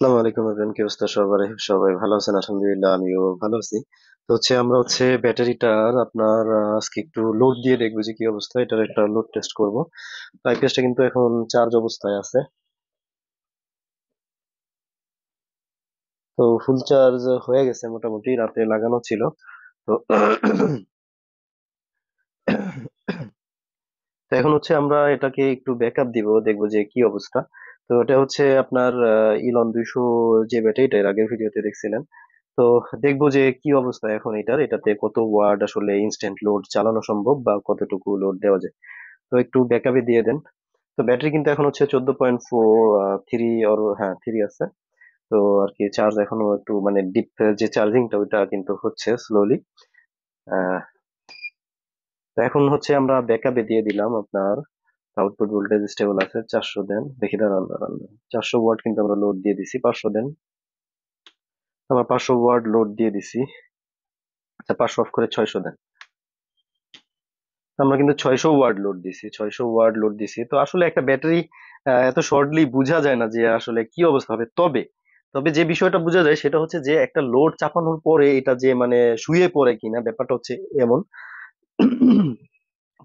আসসালামু আলাইকুম এভরিওয়ান কি অবস্থা সবার সবাই ভালো আছেন? আলহামদুলিল্লাহ, আমিও ভালো আছি। তো হচ্ছে আমরা হচ্ছে ব্যাটারিটার আপনার আজকে একটু লোড দিয়ে দেখব যে কি অবস্থা, এটার একটা লোড টেস্ট করব। আইপিএসটা কিন্তু এখন চার্জ অবস্থায় আছে। তো ফুল চার্জ হয়ে গেছে মোটামুটি, রাতে লাগানো ছিল। তো এখন হচ্ছে আমরা এটাকে একটু ব্যাকআপ দিব, দেখব যে কি অবস্থা। তো এটা হচ্ছে আপনার ইলন দুইশো যে ব্যাটারিটা এর আগের ভিডিওতে দেখছিলেন। তো দেখব যে কি অবস্থা এখন এটার, এটাতে কত ওয়ার্ড আসলে ইনস্ট্যান্ট লোড চালানো সম্ভব বা কতটুকু লোড দেওয়া যায়। তো একটু ব্যাকআপে দিয়ে দেন। তো ব্যাটারি কিন্তু এখন হচ্ছে চোদ্দ পয়েন্ট ফোর থ্রি ওর হ্যাঁ থ্রি আছে। তো আর কি চার্জ এখনও একটু মানে ডিপ যে চার্জিংটা ওইটা কিন্তু হচ্ছে স্লোলি এখন হচ্ছে আমরা ব্যাকআপে দিয়ে দিলাম আপনার আউটপুট ভোল্টেজ স্টেবল আছে, চারশো দেন। দেখি, দাঁড়ান দাঁড়ান। চারশো ওয়াট কিন্তু আমরা লোড দিয়ে দিছি, পাঁচশো দেন। আমরা পাঁচশো ওয়াট লোড দিয়ে দিছি। আচ্ছা পাঁচশো অফ করে ছয়শো দেন। আমরা কিন্তু ছয়শো ওয়ার্ড লোড দিছি, ছয়শো ওয়ার্ড লোড দিছি। তো আসলে একটা ব্যাটারি এত শর্টলি বোঝা যায় না যে আসলে কি অবস্থা হবে। তবে তবে যে বিষয়টা বোঝা যায় সেটা হচ্ছে যে একটা লোড চাপানোর পরে এটা যে মানে শুয়ে পড়ে কিনা, ব্যাপারটা হচ্ছে এমন।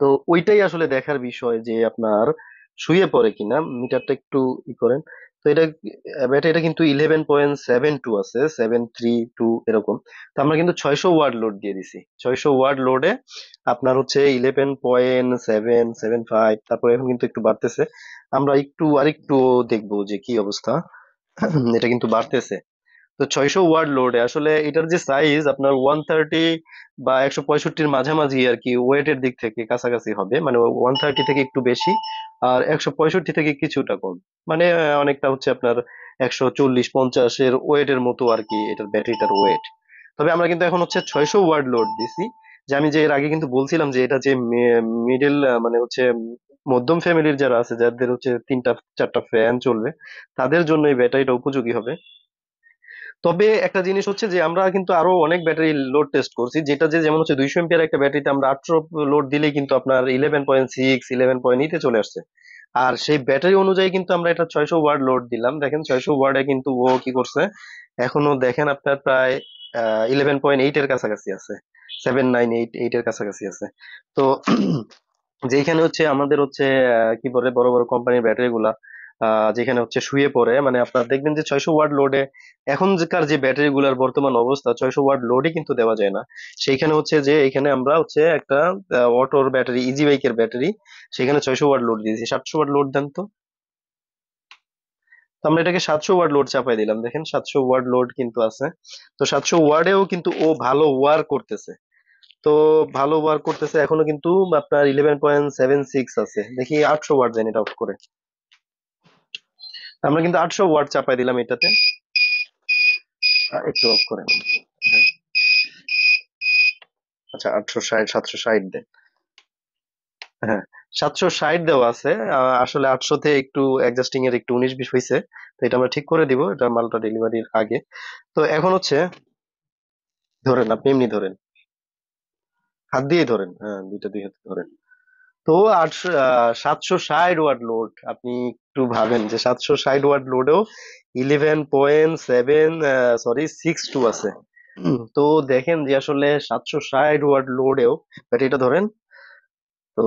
তো ওইটাই আসলে দেখার বিষয় যে আপনার শুয়ে পড়ে কিনা, মিটারটা একটু ই করেন। তো এটা ব্যাটারিটা কিন্তু ইলেভেন পয়েন্ট সেভেন টু আছে সেভেন থ্রি টু এরকম। তো আমরা কিন্তু ছয়শো ওয়ার্ড লোড দিয়ে দিছি। ছয়শো ওয়ার্ড লোডে আপনার হচ্ছে eleven point seven seven five তারপরে এখন কিন্তু একটু বাড়তেছে। আমরা একটু আরেকটু দেখব যে কি অবস্থা। এটা কিন্তু বাড়তেছে। তো ছয়শো ওয়ার্ড লোডে আসলে এটার যে সাইজ আপনার ওয়ান থার্টি বা একশো পঁয়ষট্টির মাঝামাঝি আর কি ওয়েটের দিক থেকে কাছাকাছি হবে। মানে ওয়ান থার্টি থেকে একটু বেশি আর একশো পঁয়ষট্টি থেকে কিছুটা কম। মানে অনেকটা হচ্ছে আপনার একশো চল্লিশ পঞ্চাশের ওয়েটের মতো আর কি এটার ব্যাটারিটার ওয়েট তবে আমরা কিন্তু এখন হচ্ছে ছয়শো ওয়ার্ড লোড দিছি। যে আমি যে এর আগে কিন্তু বলছিলাম যে এটা যে মিডল মানে হচ্ছে মধ্যম ফ্যামিলির যারা আছে, যাদের হচ্ছে তিনটা, চারটা ফ্যান চলবে, তাদের জন্য এই ব্যাটারিটা উপযোগী হবে। তবে একটা জিনিস হচ্ছে যে, আমরা কিন্তু আরও অনেক ব্যাটারি লোড টেস্ট করছি, যেটা যে যেমন হচ্ছে দুইশো এম্পিয়ার একটা ব্যাটারিতে আমরা আটশো লোড দিলেই কিন্তু আপনার eleven point six eleven point ইতে চলে আসছে। আর সেই ব্যাটারি অনুযায়ী কিন্তু আমরা এটা ছয়শো ওয়ার্ড লোড দিলাম। দেখেন ছয়শো ওয়ার্ডে কিন্তু ও কি করছে? এখনও দেখেন আপনার প্রায় ইলেভেন পয়েন্ট এইট এর কাছাকাছি আছে। সেভেন নাইন এইট এইট এর কাছাকাছি আছে। তো যেখানে হচ্ছে আমাদের হচ্ছে কি বলে, বড় বড় কোম্পানির ব্যাটারি গুলা যেখানে হচ্ছে শুয়ে পড়ে মানে আপনার দেখবেন যে ছয়শো ওয়াট লোডে এখনকার যে ব্যাটারি গুলার বর্তমান অবস্থা, ছয়শো ওয়াট লোডে কিন্তু দেওয়া যায় না। সেইখানে হচ্ছে যে, এখানে আমরা হচ্ছে একটা অটোর ব্যাটারি ইজি বাইকের ব্যাটারি সেখানে ছয়শো ওয়াট লোড দিয়েছি। সাতশো ওয়াট লোড দেন তো? আমরা এটাকে সাতশো ওয়ার্ড লোড চাপাই দিলাম। দেখেন, সাতশো ওয়ার্ড লোড কিন্তু আছে। তো সাতশো ওয়ার্ডেও কিন্তু ও ভালো ওয়ার করতেছে। তো ভালো ওয়ার্ক করতেছে। এখনও কিন্তু আপনার ইলেভেন পয়েন্ট সেভেন সিক্স আছে। দেখি, আটশো ওয়ার্ড দেন এটা অফ করে। আমরা কিন্তু আটশো ওয়াট চাপাই দিলাম এটাতে। একটু অফ করে হ্যাঁ। আচ্ছা আটশো ষাট, সাতশো ষাট দেন। হ্যাঁ সাতশো ষাট দেওয়া আছে। আসলে আটশোতে একটু অ্যাডজাস্টিং এর একটু উনিশ বিশ হয়েছে তো এটা আমরা ঠিক করে দিব এটা মালটা ডেলিভারির আগে। তো এখন হচ্ছে, ধরেন আপনি এমনি ধরেন। হাত দিয়ে ধরেন। হ্যাঁ দুইটা দুই হাতে ধরেন। তো আটশো সাতশো ষাট ওয়াট লোড। আপনি একটু ভাবেন যে সাতশো ষাট watt লোডেও eleven point seven sorry six two আছে। তো দেখেন যে আসলে সাতশো ষাট ওয়াট লোডেও ব্যাটারিটা ধরেন তো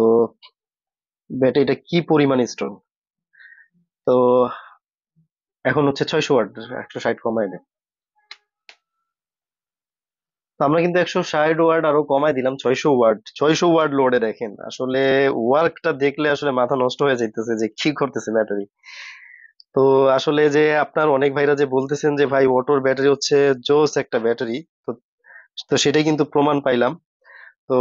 ব্যাটারিটা কি পরিমাণ স্ট্রং তো এখন হচ্ছে ছয়শো ওয়াট একশো ষাট কমাই দেয় তো আমরা কিন্তু একশো ষাট ওয়ার্ড আরও কমাই দিলাম, ছয়শো ওয়ার্ড। ছয়শো ওয়ার্ড লোডে দেখেন, আসলে ওয়ার্কটা দেখলে আসলে মাথা নষ্ট হয়ে যাইতেছে যে কি করতেছে ব্যাটারি তো আসলে যে আপনার অনেক ভাইরা যে বলতেছেন যে, ভাই অটোর ব্যাটারি হচ্ছে জোস একটা ব্যাটারি তো তো সেটাই কিন্তু প্রমাণ পাইলাম। তো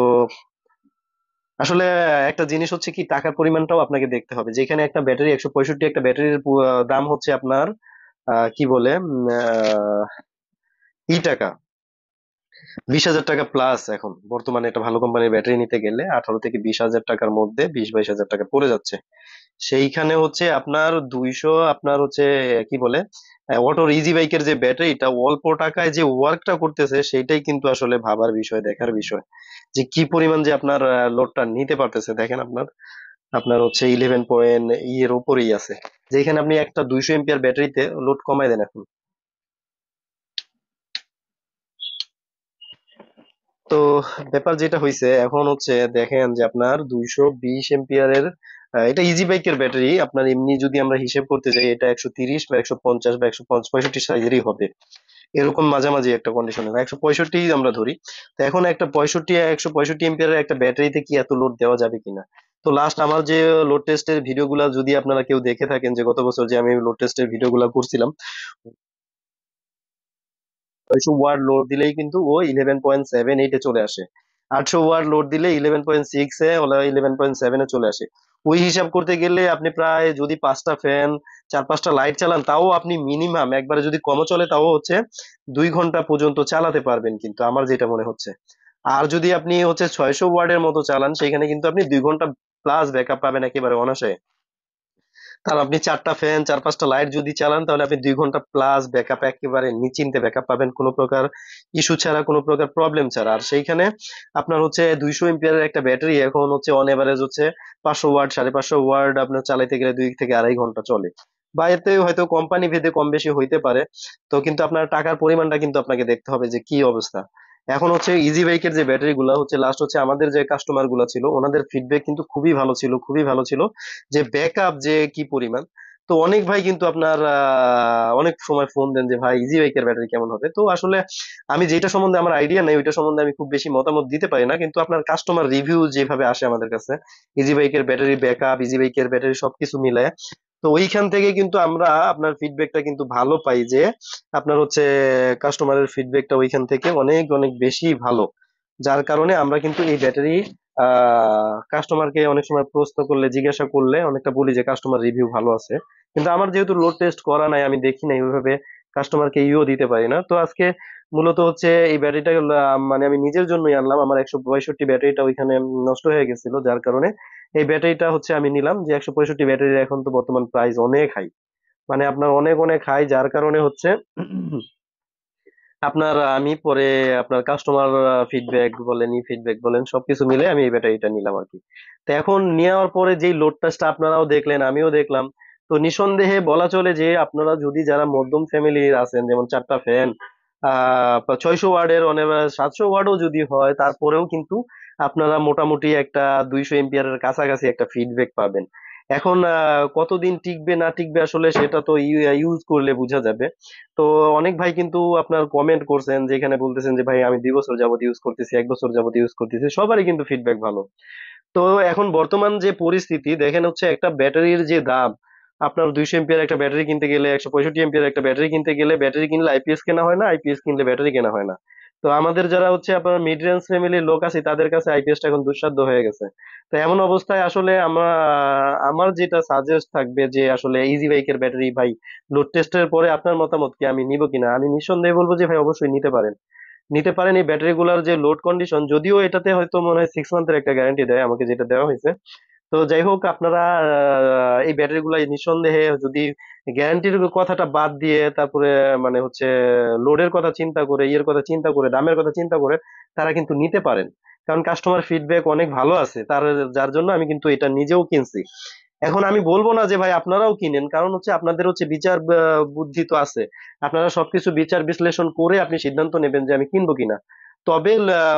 আসলে একটা জিনিস হচ্ছে কি, টাকার পরিমাণটাও আপনাকে দেখতে হবে। যেখানে একটা ব্যাটারি একশো পঁয়ষট্টি একটা ব্যাটারির দাম হচ্ছে আপনার কি বলে ই টাকা। বিশ হাজার টাকা প্লাস এখন। বর্তমানে একটা ভালো কোম্পানির ব্যাটারি নিতে গেলে আঠারো থেকে বিশ হাজার টাকার মধ্যে বিশ বাইশ হাজার টাকা পড়ে যাচ্ছে। সেইখানে হচ্ছে আপনার দুইশো, আপনার হচ্ছে, কি বলে অটোর ইজি বাইকের যে ব্যাটারিটা অল্প টাকায় যে ওয়ার্কটা করতেছে সেটাই কিন্তু আসলে ভাবার বিষয়, দেখার বিষয়। যে কি পরিমাণ যে আপনার লোডটা নিতে পারতেছে, দেখেন আপনার আপনার হচ্ছে ইলেভেন পয়েন্ট ইয়ের উপরেই আছে। যেখানে আপনি একটা দুইশো এম্পিয়ার ব্যাটারিতে লোড কমাই দেন এখন। তো ব্যাপার যেটা হয়েছে এখন হচ্ছে দেখেন যে আপনার দুইশো বিশ এম্পিয়ারের এটা ইজি বাইকের ব্যাটারি আপনার এমনি যদি আমরা হিসেব করতে যাই, এটা একশো তিরিশ বা একশো পঞ্চাশ বা একশো পঁয়ষট্টি সাইজেরই হবে। এরকম মাঝামাঝি একটা কন্ডিশনে একশো পঁয়ষট্টি আমরা ধরি। তো এখন একটা পঁয়ষট্টি, একশো পঁয়ষট্টি এম্পিয়ারের একটা ব্যাটারিতে কি এত লোড দেওয়া যাবে কিনা? তো লাস্ট আমার যে লোড টেস্টের ভিডিওগুলো যদি আপনারা কেউ দেখে থাকেন যে গত বছর যে আমি লোড টেস্টের ভিডিওগুলো করছিলাম ছয়শো ওয়ার্ড লোড দিলেই কিন্তু ও ইলেভেন পয়েন্ট সেভেন এইটে চলে আসে। আটশো ওয়ার্ড লোড দিলে ইলেভেন পয়েন্ট সিক্স ওলা ইলেভেন পয়েন্ট সেভেনে চলে আসে। ওই হিসাব করতে গেলে আপনি প্রায় যদি পাঁচটা ফ্যান চার পাঁচটা লাইট চালান, তাও আপনি মিনিমাম একবারে যদি কমও চলে, তাও হচ্ছে দুই ঘণ্টা পর্যন্ত চালাতে পারবেন কিন্তু, আমার যেটা মনে হচ্ছে। আর যদি আপনি হচ্ছে ছয়শো ওয়ার্ডের মতো চালান, সেখানে কিন্তু আপনি দুই ঘণ্টা প্লাস ব্যাকআপ পাবেন একেবারে অনায়াসে। তার আপনি চারটা ফ্যান চার, পাঁচটা লাইট যদি চালান, তাহলে আপনি দুই ঘণ্টা প্লাস ব্যাকআপ একেবারে নিশ্চিন্তে ব্যাকআপ পাবেন। কোনো প্রকার ইস্যু ছাড়া, কোনো প্রকার প্রবলেম ছাড়া। আর সেইখানে আপনার হচ্ছে দুইশো এম্পিয়ারের একটা ব্যাটারি এখন হচ্ছে অন এভারেজ হচ্ছে পাঁচশো ওয়ার্ড সাড়ে পাঁচশো ওয়ার্ড আপনার চালাইতে গেলে দুই থেকে আড়াই ঘণ্টা চলে। বা এতে হয়তো কোম্পানি ভেদে কম বেশি হইতে পারে। তো কিন্তু আপনার টাকার পরিমাণটা কিন্তু আপনাকে দেখতে হবে যে কি অবস্থা। এখন হচ্ছে ইজি বাইকের যে ব্যাটারি গুলা হচ্ছে লাস্ট হচ্ছে আমাদের যে কাস্টমারগুলা ছিল, ওনাদের ফিডব্যাক কিন্তু খুবই ভালো ছিল, খুবই ভালো ছিল যে ব্যাকআপ যে কি পরিমাণ তো অনেক ভাই কিন্তু আপনার অনেক সময় ফোন দেন যে, ভাই ইজি বাইকের ব্যাটারি কেমন হবে? তো আসলে আমি যেটা সম্বন্ধে আমার আইডিয়া নেই, ওইটা সম্বন্ধে আমি খুব বেশি মতামত দিতে পারি না। কিন্তু আপনার কাস্টমার রিভিউ যেভাবে আসে আমাদের কাছে ইজি বাইকের ব্যাটারি ব্যাকআপ ইজি বাইকের ব্যাটারি সবকিছু মিলায় তো ওইখান থেকে কিন্তু আমরা আপনার ফিডব্যাকটা কিন্তু ভালো পাই যে, আপনার হচ্ছে কাস্টমারের ফিডব্যাকটা ওইখান থেকে অনেক অনেক বেশি ভালো। যার কারণে আমরা কিন্তু এই ব্যাটারি কাস্টমারকে অনেক সময় প্রশ্ন করলে, জিজ্ঞাসা করলে অনেকটা বলি যে কাস্টমার রিভিউ ভালো আছে? কিন্তু আমার যেহেতু লোড টেস্ট করা নাই, আমি দেখি নাই, ওইভাবে কাস্টমারকে ইও দিতে পারি না। তো আজকে মূলত হচ্ছে এই ব্যাটারিটা মানে আমি নিজের জন্যই আনলাম। আমার একশো পঁয়ষট্টি ব্যাটারিটা ওইখানে নষ্ট হয়ে গেছিল, যার কারণে এই ব্যাটারিটা হচ্ছে আমি নিলাম যে, একশো পঁয়ষট্টি ব্যাটারি এখন তো বর্তমান প্রাইস অনেক হাই মানে আপনার অনেক অনেক হাই যার কারণে হচ্ছে আপনার আমি পরে আপনার কাস্টমার ফিডব্যাক বলেন ফিডব্যাক বলেন, সবকিছু মিলে আমি এই ব্যাটারিটা নিলাম আর কি তো এখন নেওয়ার পরে যেই লোড টেস্টটা আপনারাও দেখলেন, আমিও দেখলাম। তো নিঃসন্দেহে বলা চলে যে আপনারা যদি যারা মধ্যম ফ্যামিলির আছেন, যেমন চারটা ফ্যান ছয়শো ওয়ার্ডের অনেক সাতশো ওয়ার্ডও যদি হয়, তারপরেও কিন্তু আপনারা মোটামুটি একটা দুইশো এম্পিয়ারের কাছাকাছি একটা ফিডব্যাক পাবেন। এখন কতদিন টিকবে, না টিকবে আসলে সেটা তো ইউজ করলে বোঝা যাবে। তো অনেক ভাই কিন্তু আপনার কমেন্ট করছেন যেখানে বলতেছেন যে, ভাই, আমি দুই বছর যাবত ইউজ করতেছি, এক বছর যাবত ইউজ করতেছি। সবারই কিন্তু ফিডব্যাক ভালো। তো এখন বর্তমান যে পরিস্থিতি, দেখেন হচ্ছে একটা ব্যাটারির যে দাম, আপনার দুইশো এম্পিয়ার একটা ব্যাটারি কিনতে গেলে, একশো পঁয়ষট্টি এম্পিয়ার একটা ব্যাটারি কিনতে গেলে, ব্যাটারি কিনলে আইপিএস কেনা হয় না আইপিএস কিনলে ব্যাটারি কেনা হয় না। তো আমাদের যারা হচ্ছে আপনার মিড রেঞ্জ ফ্যামিলির লোক আছে, তাদের কাছে আইপিএসটা এখন দুঃসাধ্য হয়ে গেছে। তো এমন অবস্থায় আসলে আমরা, আমার যেটা সাজেস্ট থাকবে যে আসলে ইজি বাইকের ব্যাটারি ভাই লোড টেস্টের পরে আপনার মতামত কি? আমি নিব কিনা? আমি নিঃসন্দেহে বলব যে, ভাই, অবশ্যই নিতে পারেন। নিতে পারেন এই ব্যাটারি গুলার যে লোড কন্ডিশন যদিও এটাতে হয়তো মনে হয় সিক্স মান্থের একটা গ্যারান্টি দেয়, আমাকে যেটা দেওয়া হয়েছে। তো যাই হোক, আপনারা এই ব্যাটারি গুলা নিঃসন্দেহে যদি গ্যারান্টির কথাটা বাদ দিয়ে তারপরে মানে হচ্ছে লোডের কথা চিন্তা করে, ইয়ের কথা চিন্তা করে, দামের কথা চিন্তা করে, তারা কিন্তু নিতে পারেন। কারণ কাস্টমার ফিডব্যাক অনেক ভালো আছে। তার, যার জন্য আমি কিন্তু এটা নিজেও কিনছি। এখন আমি বলব না যে, ভাই, আপনারাও কিনেন। কারণ হচ্ছে আপনাদের হচ্ছে বিচার বুদ্ধি তো আছে। আপনারা সবকিছু বিচার বিশ্লেষণ করে আপনি সিদ্ধান্ত নেবেন যে আমি কিনবো কিনা। তবে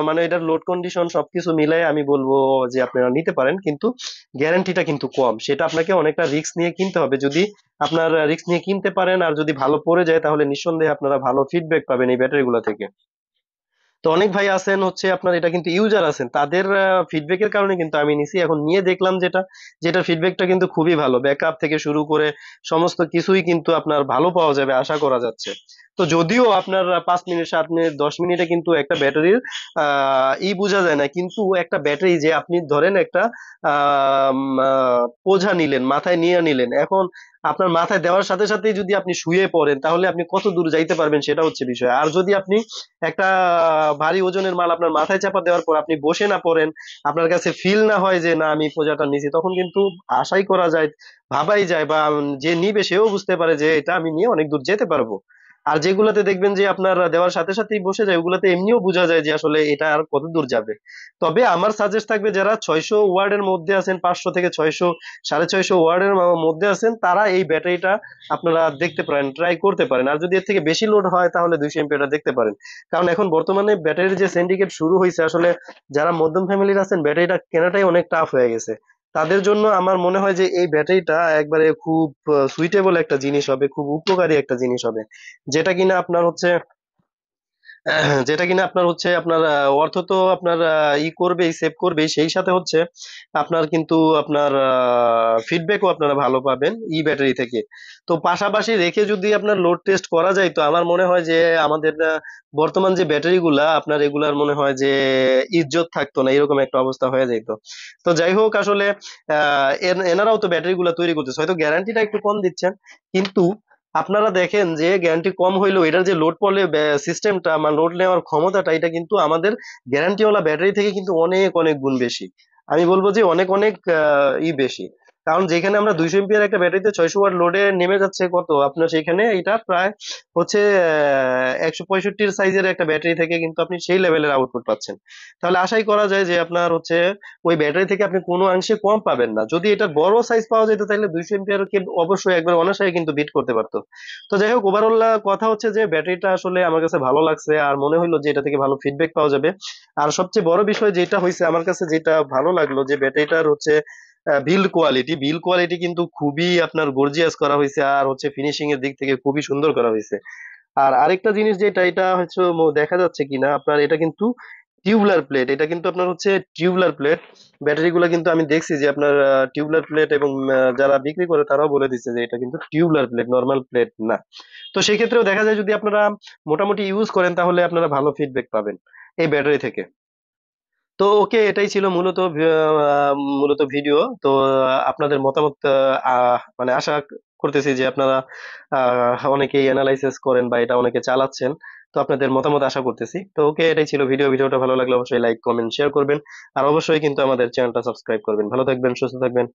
মানে এটার লোড কন্ডিশন সবকিছু মিলাই আমি বলব যে আপনারা নিতে পারেন, কিন্তু গ্যারান্টিটা কিন্তু কম। সেটা আপনাকে অনেকটা রিস্ক নিয়ে কিনতে হবে। যদি আপনার রিস্ক নিয়ে কিনতে পারেন আর যদি ভালো পড়ে যায়, তাহলে নিঃসন্দেহে আপনারা ভালো ফিডব্যাক পাবেন এই ব্যাটারি গুলা থেকে। তো অনেক ভাই আছেন হচ্ছে আপনার এটা কিন্তু ইউজার আছেন। তাদের ফিডব্যাকের কারণে কিন্তু আমি নিছি। এখন নিয়ে দেখলাম যেটা যেটা ফিডব্যাকটা কিন্তু খুবই ভালো। ব্যাকআপ থেকে শুরু করে সমস্ত কিছুই কিন্তু আপনার ভালো পাওয়া যাবে আশা করা যাচ্ছে। তো যদিও আপনার পাঁচ মিনিট, সাত মিনিট, দশ মিনিটে কিন্তু একটা ব্যাটারির ই বোঝা যায় না। কিন্তু একটা ব্যাটারি যে আপনি ধরেন একটা বোঝা নিলেন, মাথায় নিয়ে নিলেন। এখন আপনার মাথায় দেওয়ার সাথে সাথে যদি আপনি শুয়ে পড়েন, তাহলে আপনি কত দূর যাইতে পারবেন সেটা হচ্ছে বিষয়। আর যদি আপনি একটা ভারী ওজনের মাল আপনার মাথায় চাপা দেওয়ার পর আপনি বসে না পড়েন, আপনার কাছে ফিল না হয় যে, না, আমি খোঁজাটা নিছি, তখন কিন্তু আশাই করা যায়, ভাবাই যায় বা যে নিবে সেও বুঝতে পারে যে, এটা আমি নিয়ে অনেক দূর যেতে পারব। আর যেগুলাতে দেখবেন যে আপনার দেওয়ার সাথে সাথেই বসে যায়, ওগুলাতে এমনিও বোঝা যায় যে আসলে এটা আর কত দূর যাবে। তবে আমার সাজেস্ট থাকবে যারা ছয়শো ওয়ার্ডের মধ্যে আছেন, পাঁচশো থেকে ছয়শো, সাড়ে ছয়শো ওয়ার্ডের মধ্যে আছেন, তারা এই ব্যাটারিটা আপনারা দেখতে পারেন ট্রাই করতে পারেন। আর যদি এর থেকে বেশি লোড হয়, তাহলে দুইশো এমপিটা দেখতে পারেন। কারণ এখন বর্তমানে ব্যাটারির যে সিন্ডিকেট শুরু হয়েছে আসলে যারা মধ্যম ফ্যামিলির আছেন, ব্যাটারিটা কেনাটাই অনেক টাফ হয়ে গেছে। তাদের জন্য আমার মনে হয় যে এই ব্যাটারিটা একবারে খুব সুইটেবল একটা জিনিস হবে, খুব উপকারী একটা জিনিস হবে। যেটা কিনা আপনার হচ্ছে যেটা কিনা আপনার হচ্ছে আপনার অর্থ তো আপনার ই করবেই সেভ করবেই। সেই সাথে হচ্ছে আপনার কিন্তু আপনার ফিডব্যাকও আপনারা ভালো পাবেন ই ব্যাটারি থেকে। তো পাশাপাশি রেখে যদি আপনার লোড টেস্ট করা যায়, তো আমার মনে হয় যে আমাদের বর্তমান যে ব্যাটারি গুলা, আপনার এগুলার মনে হয় যে ইজ্জত থাকতো না, এরকম একটা অবস্থা হয়ে যেত তো যাই হোক, আসলে এনারাও তো ব্যাটারি গুলা তৈরি করতেছে, হয়তো গ্যারান্টিটা একটু কম দিচ্ছেন। কিন্তু আপনারা দেখেন যে গ্যারান্টি কম হইলেও এটার যে লোড পড়লে সিস্টেমটা মানে লোড নেওয়ার ক্ষমতাটা, এটা কিন্তু আমাদের গ্যারান্টিওয়ালা ব্যাটারি থেকে কিন্তু অনেক অনেক গুণ বেশি। আমি বলব যে অনেক অনেক ই বেশি। কারণ যেখানে আমরা দুইশো এমপিয়ার একটা ব্যাটারিতে ছয়শো ওয়াট লোডে নেমে যাচ্ছে কত? আপনার সেখানে এটা প্রায় হচ্ছে একশো পঁয়ষট্টির সাইজের একটা ব্যাটারি থেকে কিন্তু আপনি সেই লেভেলের আউটপুট পাচ্ছেন। তাহলে আশাই করা যায় যে আপনার হচ্ছে ওই ব্যাটারি থেকে আপনি কোনো অংশে কম পাবেন না। যদি এটা বড় সাইজ পাওয়া যেত তাহলে দুইশো এমপিয়ার কে অবশ্যই একবার অনায়াসে কিন্তু বিট করতে পারতো। তো যাই হোক ওভারঅল কথা হচ্ছে যে ব্যাটারিটা আসলে আমার কাছে ভালো লাগছে আর মনে হইল যে এটা থেকে ভালো ফিডব্যাক পাওয়া যাবে। আর সবচেয়ে বড় বিষয় যেটা হয়েছে আমার কাছে যেটা ভালো লাগল যে ব্যাটারিটার হচ্ছে বিল্ড কোয়ালিটি বিল্ড কোয়ালিটি কিন্তু খুবই আপনার গর্জিয়াস করা হয়েছে আর হচ্ছে ফিনিশিং এর দিক থেকে খুবই সুন্দর করা হয়েছে। আর আরেকটা জিনিস যেটা, এটা হচ্ছে দেখা যাচ্ছে কিনা, আপনার এটা কিন্তু টিউবলার প্লেট এটা কিন্তু আপনার হচ্ছে টিউবলার প্লেট ব্যাটারি গুলো কিন্তু আমি দেখছি যে আপনার টিউবলার প্লেট এবং যারা বিক্রি করে তারাও বলে দিচ্ছে যে এটা কিন্তু টিউবলার প্লেট নর্মাল প্লেট না। তো সেই ক্ষেত্রেও দেখা যায় যদি আপনারা মোটামুটি ইউজ করেন তাহলে আপনারা ভালো ফিডব্যাক পাবেন এই ব্যাটারি থেকে। তো ওকে এটাই ছিল মূলত মূলত ভিডিও। তো আপনাদের মতামত মানে আশা করতেছি যে আপনারা আহ, অনেকেই অ্যানালাইসিস করেন বা এটা অনেকে চালাচ্ছেন। তো আপনাদের মতামত আশা করতেছি। তো ওকে এটাই ছিল ভিডিও। ভিডিওটা ভালো লাগলে অবশ্যই লাইক কমেন্ট শেয়ার করবেন। আর অবশ্যই কিন্তু আমাদের চ্যানেলটা সাবস্ক্রাইব করবেন। ভালো থাকবেন সুস্থ থাকবেন।